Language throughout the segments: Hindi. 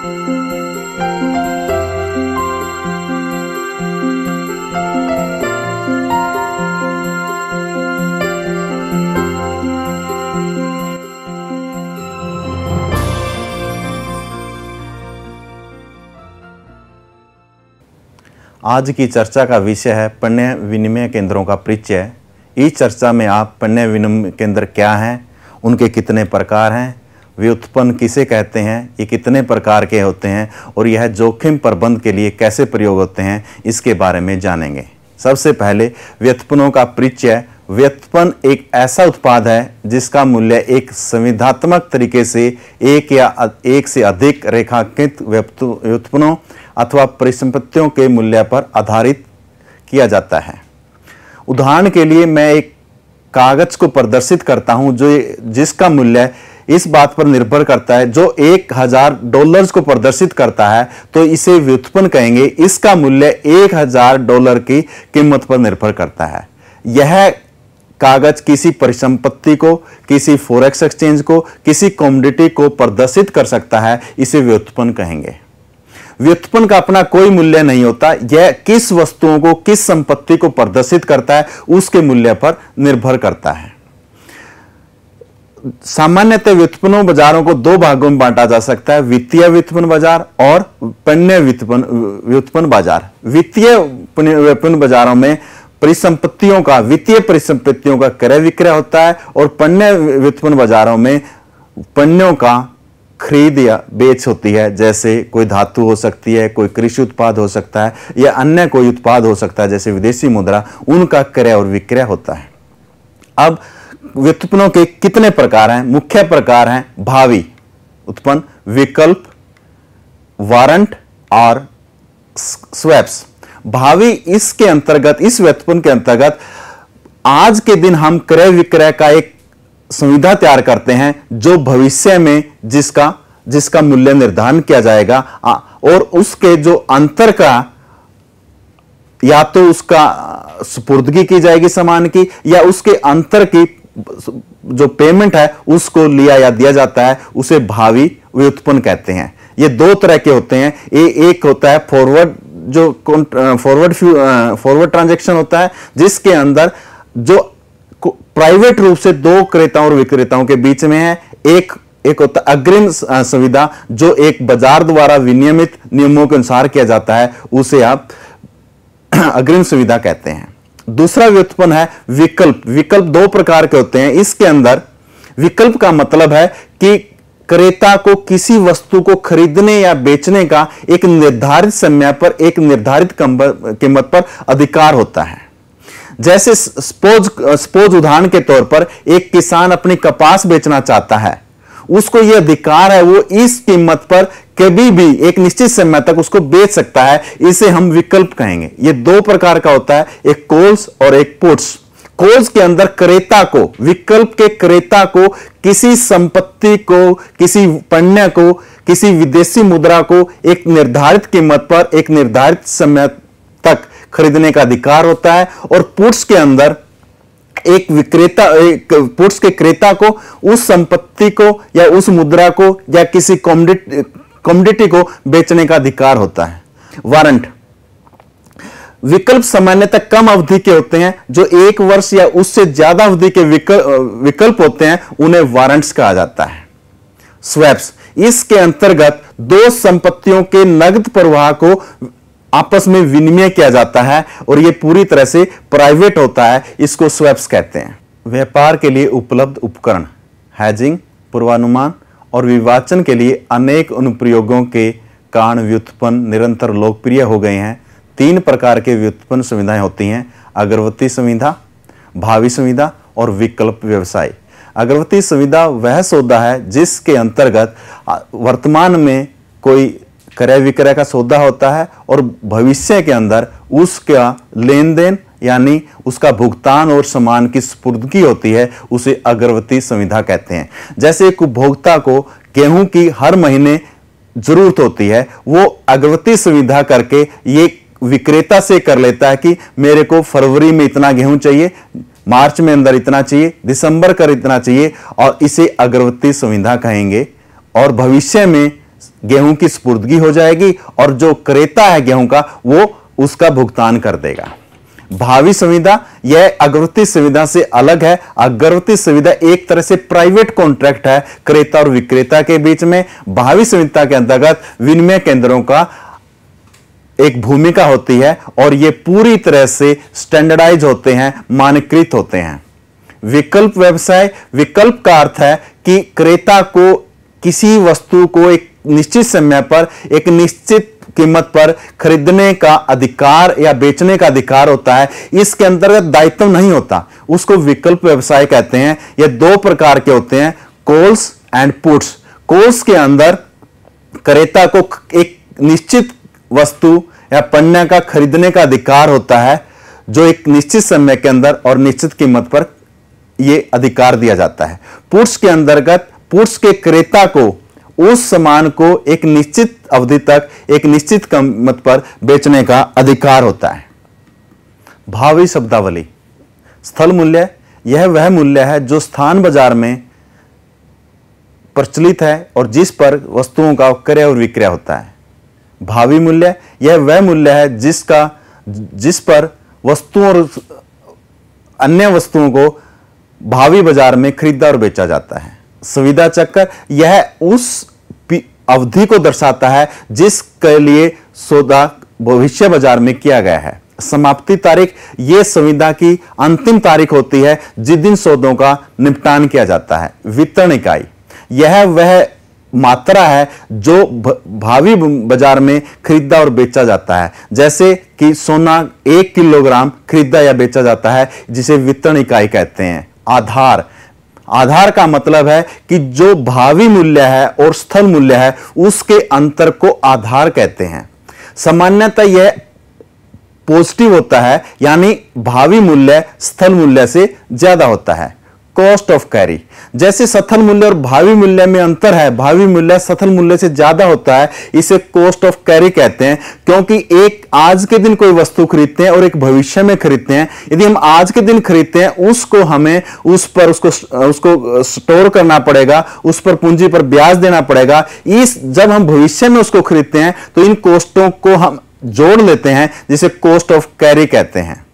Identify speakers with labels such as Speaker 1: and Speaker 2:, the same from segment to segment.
Speaker 1: आज की चर्चा का विषय है पण्य विनिमय केंद्रों का परिचय। इस चर्चा में आप पण्य विनिमय केंद्र क्या हैं, उनके कितने प्रकार हैं वे उत्पन्न किसे कहते हैं, ये कितने प्रकार के होते हैं और यह जोखिम प्रबंध के लिए कैसे प्रयोग होते हैं, इसके बारे में जानेंगे। सबसे पहले, व्युत्पन्नों का परिचय। व्युत्पन्न एक ऐसा उत्पाद है जिसका मूल्य एक संविधात्मक तरीके से एक या एक से अधिक रेखांकित व्युत्पन्नों अथवा परिसंपत्तियों के मूल्य पर आधारित किया जाता है। उदाहरण के लिए मैं एक कागज़ को प्रदर्शित करता हूँ जो जिसका मूल्य इस बात पर निर्भर करता है, जो एक हज़ार डॉलर्स को प्रदर्शित करता है तो इसे व्युत्पन्न कहेंगे, इसका मूल्य एक हज़ार डॉलर की कीमत पर निर्भर करता है। यह कागज़ किसी परिसंपत्ति को, किसी फोरेक्स एक्सचेंज को, किसी कॉमोडिटी को प्रदर्शित कर सकता है, इसे व्युत्पन्न कहेंगे। व्युत्पन्न का अपना कोई मूल्य नहीं होता, यह किस वस्तुओं को, किस संपत्ति को प्रदर्शित करता है, उसके मूल्य पर निर्भर करता है। सामान्यतः व्युत्पन्न बाजारों को दो भागों में बांटा जा सकता है, वित्तीय व्युत्पन्न बाज़ार और पण्य व्युत्पन्न व्युत्पन्न बाज़ार। वित्तीय व्युत्पन्न बाजारों में परिसंपत्तियों का, वित्तीय परिसंपत्तियों का क्रय विक्रय होता है और पण्य व्युत्पन्न बाजारों में पण्यों का खरीद या बेच होती है। जैसे कोई धातु हो सकती है, कोई कृषि उत्पाद हो सकता है या अन्य कोई उत्पाद हो सकता है, जैसे विदेशी मुद्रा, उनका क्रय और विक्रय होता है। अब व्युत्पन्नों के कितने प्रकार हैं? मुख्य प्रकार हैं भावी उत्पन्न, विकल्प, वारंट और स्वैप्स। भावी इसके अंतर्गत, इस व्युत्पन्न के अंतर्गत आज के दिन हम क्रय विक्रय का एक सुविधा तैयार करते हैं जो भविष्य में जिसका जिसका मूल्य निर्धारण किया जाएगा और उसके जो अंतर का, या तो उसका सुपुर्दगी की जाएगी सामान की, या उसके अंतर की जो पेमेंट है उसको लिया या दिया जाता है उसे भावी व्युत्पन्न कहते हैं। ये दो तरह के होते हैं। ए, एक होता है फॉरवर्ड जो फॉरवर्ड फॉरवर्ड ट्रांजेक्शन होता है जिसके अंदर जो प्राइवेट रूप से दो क्रेताओं और विक्रेताओं के बीच में है। एक एक होता अग्रिम सुविधा जो एक बाज़ार द्वारा विनियमित नियमों के अनुसार किया जाता है उसे आप अग्रिम सुविधा कहते हैं। दूसरा व्युत्पन्न है विकल्प। विकल्प दो प्रकार के होते हैं। इसके अंदर विकल्प का मतलब है कि क्रेता को किसी वस्तु को खरीदने या बेचने का एक निर्धारित समय पर, एक निर्धारित कीमत पर अधिकार होता है। जैसे स्पोज स्पोज उदाहरण के तौर पर एक किसान अपनी कपास बेचना चाहता है। उसको यह अधिकार है, वो इस कीमत पर कभी भी एक निश्चित समय तक उसको बेच सकता है, इसे हम विकल्प कहेंगे। ये दो प्रकार का होता है, एक कोल्स और एक पुट्स कोल्स के अंदर क्रेता को, विकल्प के क्रेता को, किसी संपत्ति को, किसी पण्य को, किसी विदेशी मुद्रा को एक निर्धारित कीमत पर, एक निर्धारित समय तक खरीदने का अधिकार होता है और पुट्स के अंदर एक विक्रेता, एक पुट्स के क्रेता को, उस संपत्ति को या उस मुद्रा को या किसी कॉमोडिटी को बेचने का अधिकार होता है। वारंट विकल्प सामान्यतः कम अवधि के होते हैं, जो एक वर्ष या उससे ज़्यादा अवधि के विकल्प विकल्प होते हैं, उन्हें वारंट्स कहा जाता है। स्वैप्स इसके अंतर्गत दो संपत्तियों के नगद प्रवाह को आपस में विनिमय किया जाता है और यह पूरी तरह से प्राइवेट होता है, इसको स्वैप्स कहते हैं। व्यापार के लिए उपलब्ध उपकरण. हैजिंग पूर्वानुमान और विवाचन के लिए अनेक अनुप्रयोगों के कारण व्युत्पन्न निरंतर लोकप्रिय हो गए हैं। तीन प्रकार के व्युत्पन्न सुविधाएँ होती हैं, अगरबत्ती सुविधा, भावी सुविधा और विकल्प व्यवसाय। अगरबत्ती सुविधा वह सौदा है जिसके अंतर्गत वर्तमान में कोई क्रय विक्रय का सौदा होता है और भविष्य के अंदर उसका लेन देन यानी उसका भुगतान और सामान की स्पुर्दगी होती है, उसे अग्रवती संविधा कहते हैं। जैसे एक उपभोक्ता को गेहूँ की हर महीने ज़रूरत होती है, वो अग्रवती सुविधा करके ये विक्रेता से कर लेता है कि मेरे को फरवरी में इतना गेहूँ चाहिए, मार्च में अंदर इतना चाहिए, दिसंबर कर इतना चाहिए और इसे अग्रवती सुविधा कहेंगे और भविष्य में गेहूँ की स्पुर्दगी हो जाएगी और जो क्रेता है गेहूँ का, वो उसका भुगतान कर देगा। भावी संविदा यह अग्रवर्ती संविदा से अलग है। अग्रवर्ती संविदा एक तरह से प्राइवेट कॉन्ट्रैक्ट है, क्रेता और विक्रेता के बीच में। भावी संविदा के अंतर्गत विनिमय केंद्रों का एक भूमिका होती है और ये पूरी तरह से स्टैंडर्डाइज होते हैं मानकृत होते हैं। विकल्प व्यवसाय, विकल्प का अर्थ है कि क्रेता को किसी वस्तु को एक निश्चित समय पर, एक निश्चित कीमत पर खरीदने का अधिकार या बेचने का अधिकार होता है। इसके अंतर्गत दायित्व नहीं होता। उसको विकल्प व्यवसाय कहते हैं। ये दो प्रकार के होते हैं, कोल्स एंड पुट्स। कोल्स के अंदर क्रेता को एक निश्चित वस्तु या पण्य का खरीदने का अधिकार होता है, जो एक निश्चित समय के अंदर और निश्चित कीमत पर यह अधिकार दिया जाता है। पुट्स के अंतर्गत, पुट्स के क्रेता को उस सामान को एक निश्चित अवधि तक, एक निश्चित कीमत पर बेचने का अधिकार होता है। भावी शब्दावली। स्थल मूल्य, यह वह मूल्य है जो स्थान बाज़ार में प्रचलित है और जिस पर वस्तुओं का क्रय और विक्रय होता है। भावी मूल्य, यह वह मूल्य है जिसका, जिस पर वस्तुओं और अन्य वस्तुओं को भावी बाज़ार में खरीदा और बेचा जाता है। सुविधा चक्कर यह उस अवधि को दर्शाता है, जिसके लिए सौदा भविष्य बाज़ार में किया गया है। समाप्ति तारीख यह संविदा की अंतिम तारीख होती है, जिस दिन सौदों का निपटान किया जाता है। वितरण इकाई। यह वह मात्रा है, जो भावी बाज़ार में खरीदा और बेचा जाता है। जैसे कि सोना एक किलोग्राम खरीदा या बेचा जाता है, जिसे वितरण इकाई कहते हैं। आधार। आधार का मतलब है कि जो भावी मूल्य है और स्थल मूल्य है, उसके अंतर को आधार कहते हैं। सामान्यतः यह पॉजिटिव होता है, यानी भावी मूल्य स्थल मूल्य से ज़्यादा होता है। कॉस्ट ऑफ़ कैरी जैसे सथल मूल्य और भावी मूल्य में अंतर है, भावी मूल्य सथल मूल्य से ज़्यादा होता है, इसे कॉस्ट ऑफ़ कैरी कहते हैं, क्योंकि एक आज के दिन कोई वस्तु खरीदते हैं और एक भविष्य में खरीदते हैं। यदि हम आज के दिन खरीदते हैं, उसको हमें उस पर उसको उसको स्टोर करना पड़ेगा, उस पर पूंजी पर ब्याज देना पड़ेगा। इस, जब हम भविष्य में उसको खरीदते हैं तो इन कोस्टों को हम जोड़ लेते हैं, जिसे कॉस्ट ऑफ़ कैरी कहते हैं।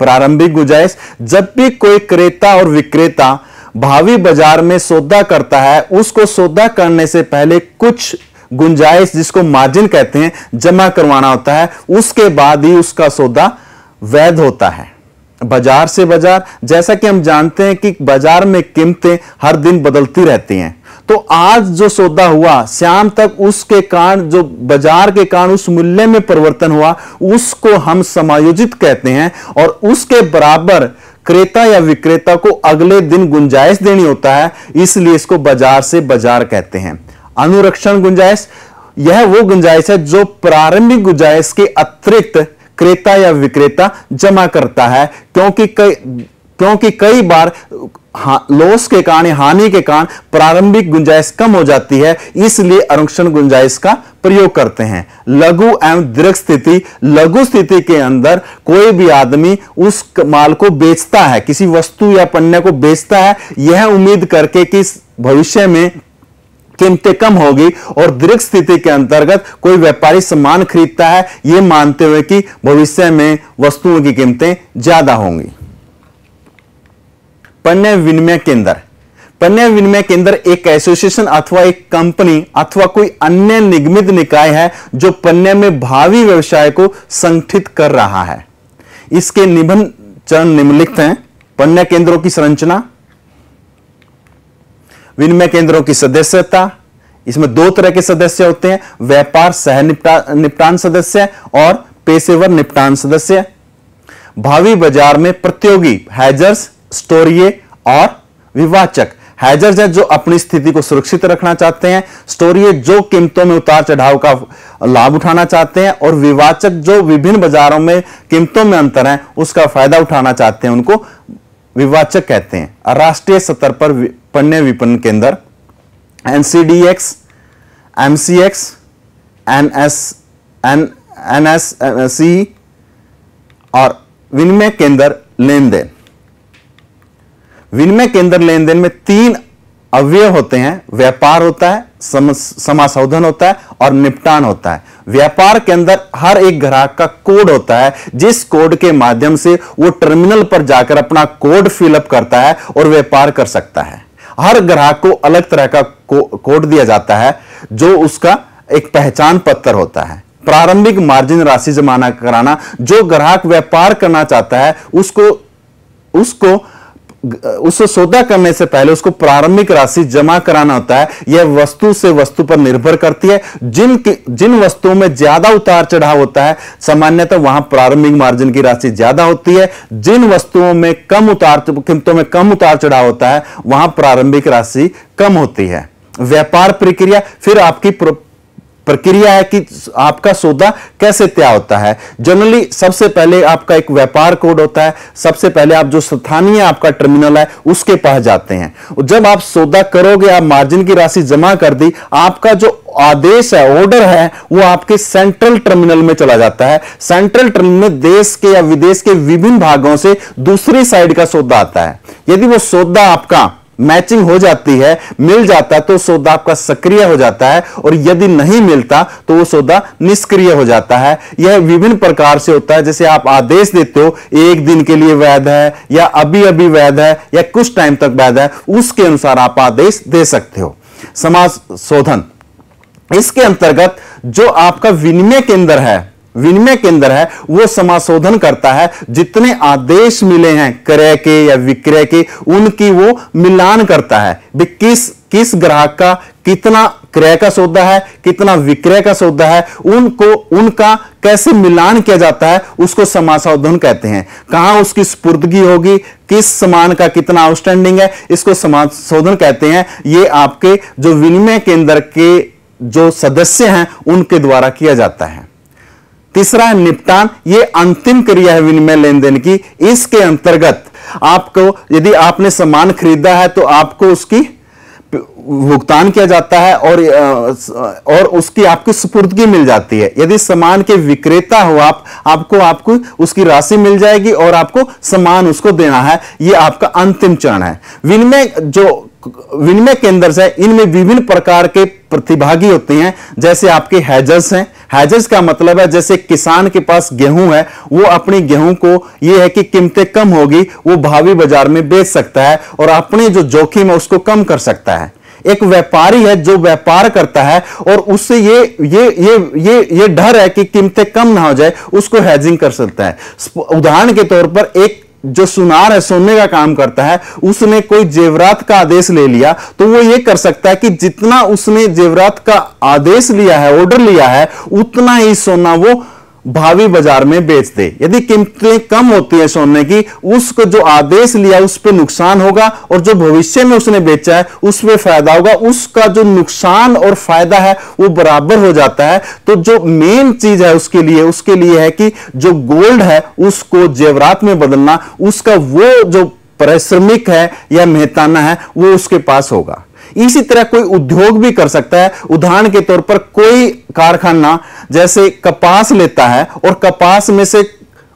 Speaker 1: प्रारंभिक गुंजाइश, जब भी कोई क्रेता और विक्रेता भावी बाज़ार में सौदा करता है, उसको सौदा करने से पहले कुछ गुंजाइश, जिसको मार्जिन कहते हैं, जमा करवाना होता है, उसके बाद ही उसका सौदा वैध होता है। बाज़ार से बाज़ार, जैसा कि हम जानते हैं कि बाज़ार में कीमतें हर दिन बदलती रहती हैं। तो आज जो सौदा हुआ शाम तक उसके कारण, जो बाज़ार के कारण उस मूल्य में परिवर्तन हुआ, उसको हम समायोजित कहते हैं और उसके बराबर क्रेता या विक्रेता को अगले दिन गुंजाइश देनी होता है, इसलिए इसको बाज़ार से बाज़ार कहते हैं। अनुरक्षण गुंजाइश, यह वो गुंजाइश है जो प्रारंभिक गुंजाइश के अतिरिक्त क्रेता या विक्रेता जमा करता है, क्योंकि कई क्योंकि कई बार लॉस के कारण हानि के कारण प्रारंभिक गुंजाइश कम हो जाती है, इसलिए अनुक्षण गुंजाइश का प्रयोग करते हैं। लघु एवं दीर्घ स्थिति, लघु स्थिति के अंदर कोई भी आदमी उस माल को बेचता है, किसी वस्तु या पन्ने को बेचता है, यह उम्मीद करके कि भविष्य में कीमतें कम होगी और दीर्घ स्थिति के अंतर्गत कोई व्यापारी सामान खरीदता है यह मानते हुए कि भविष्य में वस्तुओं की कीमतें ज़्यादा होंगी। पण्य विनिमय केंद्र। पण्य विनिमय केंद्र एक एसोसिएशन अथवा एक कंपनी अथवा कोई अन्य निगमित निकाय है जो पण्य में भावी व्यवसाय को संगठित कर रहा है। इसके निबंध चरण निम्नलिखित हैं। पण्य केंद्रों की संरचना विनिमय केंद्रों की सदस्यता इसमें दो तरह के सदस्य होते हैं व्यापार सह निपटा, निपटान सदस्य और पेशेवर निपटान सदस्य। भावी बाज़ार में प्रतियोगी हैजर्स स्टोरिये और विवाचक। हैजर्स है जो अपनी स्थिति को सुरक्षित रखना चाहते हैं। स्टोरिये जो कीमतों में उतार चढ़ाव का लाभ उठाना चाहते हैं और विवाचक जो विभिन्न बाजारों में कीमतों में अंतर है, उसका फ़ायदा उठाना चाहते हैं, उनको विवाचक कहते हैं। राष्ट्रीय स्तर पर पण्य विपणन केंद्र। NCDEX MCX NS N NSC और विनिमय केंद्र लेन देन विनिमय केंद्र लेन देन में तीन अवयव होते हैं। व्यापार होता है समाशोधन होता है और निपटान होता है। व्यापार के अंदर हर एक ग्राहक का कोड होता है जिस कोड के माध्यम से वो टर्मिनल पर जाकर अपना कोड फिलअप करता है और व्यापार कर सकता है। हर ग्राहक को अलग तरह का को, कोड दिया जाता है जो उसका एक पहचान पत्र होता है। प्रारंभिक मार्जिन राशि जमाना कराना जो ग्राहक व्यापार करना चाहता है उसको उसको उससे सौदा करने से पहले उसको प्रारंभिक राशि जमा कराना होता है। यह वस्तु से वस्तु पर निर्भर करती है। जिन जिन वस्तुओं में ज़्यादा उतार चढ़ाव होता है, सामान्यतः वहाँ प्रारंभिक मार्जिन की राशि ज़्यादा होती है। जिन वस्तुओं में कम उतार, कीमतों में कम उतार चढ़ाव होता है, वहाँ प्रारंभिक राशि कम होती है। व्यापार प्रक्रिया, फिर आपकी प्रक्रिया है कि आपका सौदा कैसे तय होता है। जनरली सबसे पहले आपका एक व्यापार कोड होता है। सबसे पहले आप जो स्थानीय आपका टर्मिनल है, उसके पास जाते हैं। जब आप सौदा करोगे, आप मार्जिन की राशि जमा कर दी, आपका जो आदेश है ऑर्डर है, वो आपके सेंट्रल टर्मिनल में चला जाता है। सेंट्रल टर्मिनल में देश के या विदेश के विभिन्न भागों से दूसरी साइड का सौदा आता है। यदि वो सौदा आपका मैचिंग हो जाती है, मिल जाता तो सौदा आपका सक्रिय हो जाता है, और यदि नहीं मिलता तो वो सौदा निष्क्रिय हो जाता है। यह विभिन्न प्रकार से होता है, जैसे आप आदेश देते हो, एक दिन के लिए वैध है, या अभी अभी वैध है, या कुछ टाइम तक वैध है, उसके अनुसार आप आदेश दे सकते हो। समाज शोधन। इसके अंतर्गत जो आपका विनिमय केंद्र है विनिमय केंद्र है, वो समाशोधन करता है। जितने आदेश मिले हैं क्रय के या विक्रय के, उनकी वो मिलान करता है। किस किस ग्राहक का, कितना क्रय का सौदा है, कितना विक्रय का सौदा है, उनको, उनका कैसे मिलान किया जाता है, उसको समाशोधन कहते हैं। कहाँ उसकी स्पुर्दगी होगी, किस सामान का कितना आउटस्टैंडिंग है, इसको समाशोधन कहते हैं। ये आपके जो विनिमय केंद्र के जो सदस्य हैं, उनके द्वारा किया जाता है। तीसरा है निपटान, ये अंतिम क्रिया है विनिमय लेन देन की। इसके अंतर्गत आपको, यदि आपने सामान खरीदा है तो आपको उसकी भुगतान किया जाता है और और उसकी आपकी सुपुर्दगी मिल जाती है। यदि सामान के विक्रेता हो आप, आपको आपको उसकी राशि मिल जाएगी और आपको सामान उसको देना है। ये आपका अंतिम चरण है। विनिमय जो विनिमय केंद्र है इनमें विभिन्न प्रकार के प्रतिभागी होते हैं। जैसे आपके हैजर्स हैं। हैजर्स का मतलब है जैसे किसान के पास गेहूँ है, वो अपनी गेहूँ को ये है कि कीमतें कम होगी, वो भावी बाज़ार में बेच सकता है और अपने जो जोखिम है उसको कम कर सकता है। एक व्यापारी है जो व्यापार करता है और उससे ये ये ये ये ये डर है कि कीमतें कम ना हो जाए, उसको हैजिंग कर सकता है। उदाहरण के तौर पर एक जो सुनार है, सोने का काम करता है, उसने कोई जेवरात का आदेश ले लिया तो वो ये कर सकता है कि जितना उसने जेवरात का आदेश लिया है ऑर्डर लिया है, उतना ही सोना वो भावी बाज़ार में बेच दे। यदि कीमतें कम होती है सोने की, उसको जो आदेश लिया, उस पर नुकसान होगा और जो भविष्य में उसने बेचा है, उस पर फ़ायदा होगा। उसका जो नुकसान और फ़ायदा है, वो बराबर हो जाता है। तो जो मेन चीज़ है उसके लिए उसके लिए है कि जो गोल्ड है, उसको जेवरात में बदलना, उसका वो जो परिश्रमिक है या मेहताना है, वो उसके पास होगा। इसी तरह कोई उद्योग भी कर सकता है। उदाहरण के तौर पर कोई कारखाना जैसे कपास लेता है और कपास में से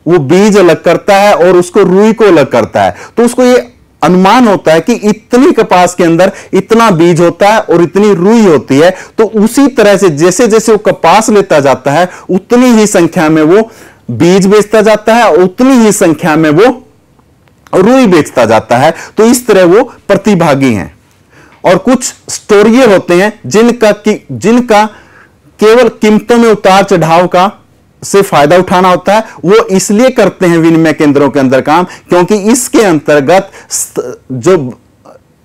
Speaker 1: वो बीज अलग करता है और उसको रुई को अलग करता है। तो उसको ये अनुमान होता है कि इतनी कपास के अंदर इतना बीज होता है और इतनी रुई होती है। तो उसी तरह से जैसे जैसे वो कपास लेता जाता है, उतनी ही संख्या में वो बीज बेचता जाता है उतनी ही संख्या में वो रुई बेचता जाता है। तो इस तरह वो प्रतिभागी हैं। और कुछ स्टोरिये होते हैं जिनका कि, जिनका केवल कीमतों में उतार चढ़ाव का से फ़ायदा उठाना होता है। वो इसलिए करते हैं विनिमय केंद्रों के अंदर काम, क्योंकि इसके अंतर्गत जो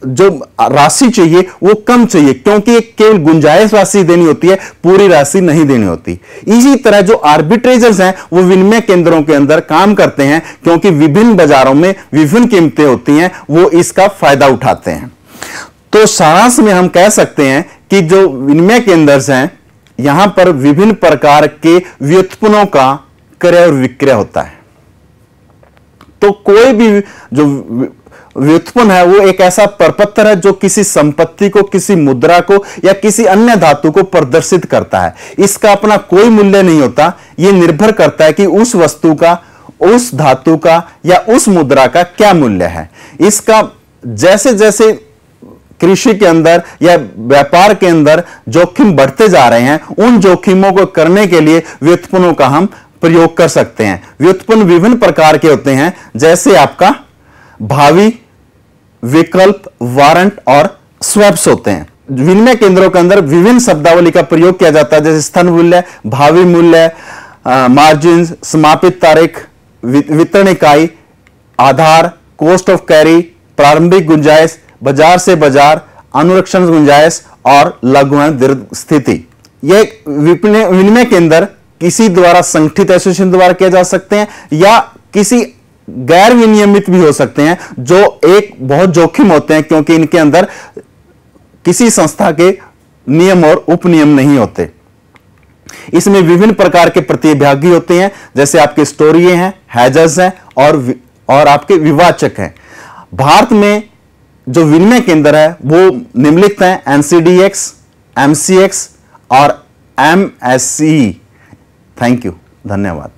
Speaker 1: जो राशि चाहिए, वो कम चाहिए, क्योंकि केवल गुंजाइश राशि देनी होती है, पूरी राशि नहीं देनी होती। इसी तरह जो आर्बिट्रेजर्स हैं, वो विनिमय केंद्रों के अंदर काम करते हैं, क्योंकि विभिन्न बाजारों में विभिन्न कीमतें होती हैं, वो इसका फ़ायदा उठाते हैं। तो सारांश में हम कह सकते हैं कि जो विनिमय केंद्र हैं, यहाँ पर विभिन्न प्रकार के व्युत्पन्नों का क्रय और विक्रय होता है। तो कोई भी जो व्युत्पन्न है, वो एक ऐसा प्रपत्र है जो किसी संपत्ति को, किसी मुद्रा को या किसी अन्य धातु को प्रदर्शित करता है। इसका अपना कोई मूल्य नहीं होता। यह निर्भर करता है कि उस वस्तु का, उस धातु का या उस मुद्रा का क्या मूल्य है। इसका जैसे जैसे कृषि के अंदर या व्यापार के अंदर जोखिम बढ़ते जा रहे हैं, उन जोखिमों को करने के लिए व्युत्पन्नों का हम प्रयोग कर सकते हैं। व्युत्पन्न विभिन्न प्रकार के होते हैं, जैसे आपका भावी विकल्प, वारंट और स्वैप्स होते हैं। विनिमय केंद्रों के अंदर विभिन्न शब्दावली का प्रयोग किया जाता है, जैसे स्थन मूल्य, भावी मूल्य मार्जिन समापित तारीख वितरण इकाई, आधार कोस्ट ऑफ़ कैरी प्रारंभिक गुंजाइश बाज़ार से बाज़ार, अनुरक्षण गुंजाइश और लघु दीर्घ स्थिति। यह विनिमय केंद्र किसी द्वारा संगठित एसोसिएशन द्वारा किया जा सकते हैं या किसी गैर विनियमित भी हो सकते हैं, जो एक बहुत जोखिम होते हैं क्योंकि इनके अंदर किसी संस्था के नियम और उपनियम नहीं होते। इसमें विभिन्न प्रकार के प्रतिभागी होते हैं, जैसे आपके स्टोरिये हैं, हैजर्स हैं और और आपके विवाचक हैं। भारत में जो विनिमय केंद्र है वो निम्नलिखित हैं एनसीडीएक्स एमसीएक्स और एमएससी थैंक यू धन्यवाद.